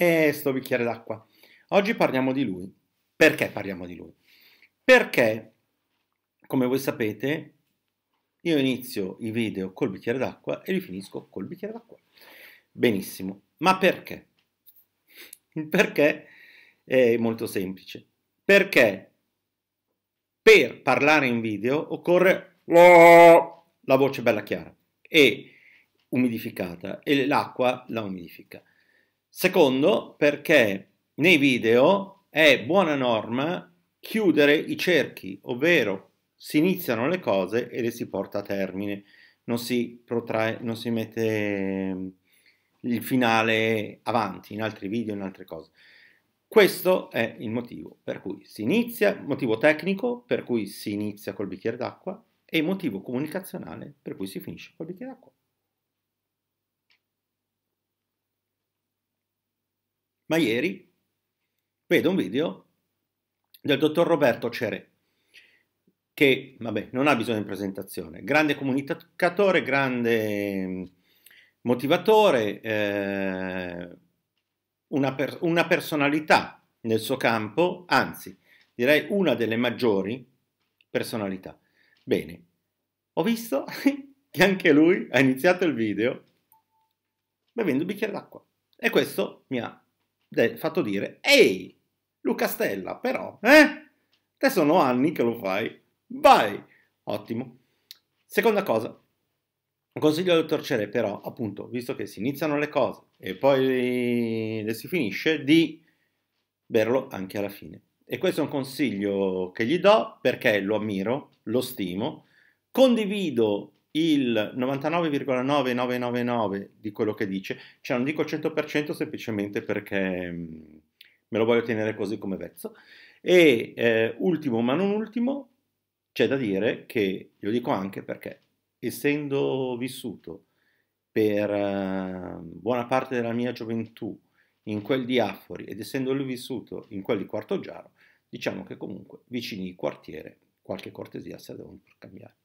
E sto bicchiere d'acqua. Oggi parliamo di lui. Perché parliamo di lui? Perché, come voi sapete, io inizio i video col bicchiere d'acqua e li finisco col bicchiere d'acqua. Benissimo. Ma perché? Perché è molto semplice. Perché per parlare in video occorre la voce bella chiara e umidificata e l'acqua la umidifica. Secondo, perché nei video è buona norma chiudere i cerchi, ovvero si iniziano le cose e le si porta a termine, non si protrae, non si mette ehm, il finale avanti in altri video, in altre cose. Questo è il motivo per cui si inizia, motivo tecnico per cui si inizia col bicchiere d'acqua e motivo comunicazionale per cui si finisce col bicchiere d'acqua. Ma ieri vedo un video del dottor Roberto Ceré, che, vabbè, non ha bisogno di presentazione, grande comunicatore, grande mm, motivatore, eh, una, per, una personalità nel suo campo, anzi, direi una delle maggiori personalità. Bene, ho visto che anche lui ha iniziato il video bevendo un bicchiere d'acqua e questo mi ha fatto dire, ehi, Luca Stella, però, eh? Te sono anni che lo fai. Vai! Ottimo. Seconda cosa, consiglio al dottor Cere, però, appunto, visto che si iniziano le cose e poi le si finisce, di berlo anche alla fine. E questo è un consiglio che gli do perché lo ammiro, lo stimo, condivido il 99,9999 di quello che dice, cioè non dico 100% semplicemente perché mm, me lo voglio tenere così come vezzo. E eh, ultimo ma non ultimo, c'è da dire che, lo dico anche perché, essendo vissuto per eh, buona parte della mia gioventù in quel di Affori ed essendo lui vissuto in quel di Quarto Giaro, diciamo che comunque vicini di quartiere qualche cortesia se la devono cambiare.